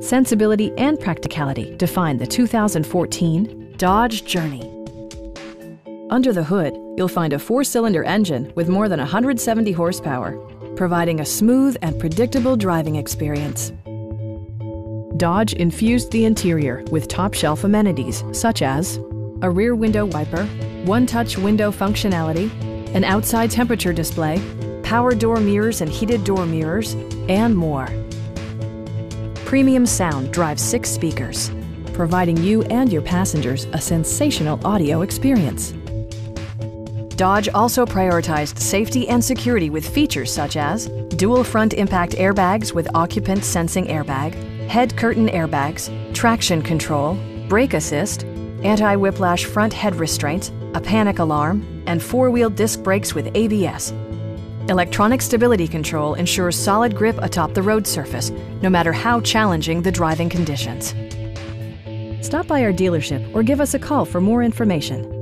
sensibility, and practicality define the 2014 Dodge Journey. Under the hood, you'll find a four-cylinder engine with more than 170 horsepower, providing a smooth and predictable driving experience. Dodge infused the interior with top-shelf amenities such as a rear window wiper, one-touch window functionality, an outside temperature display, power door mirrors and heated door mirrors, and more. Premium sound drives six speakers, providing you and your passengers a sensational audio experience. Dodge also prioritized safety and security with features such as dual front impact airbags with occupant sensing airbag, head curtain airbags, traction control, brake assist, anti-whiplash front head restraints, a panic alarm, and four-wheel disc brakes with ABS. Electronic stability control ensures solid grip atop the road surface, no matter how challenging the driving conditions. Stop by our dealership or give us a call for more information.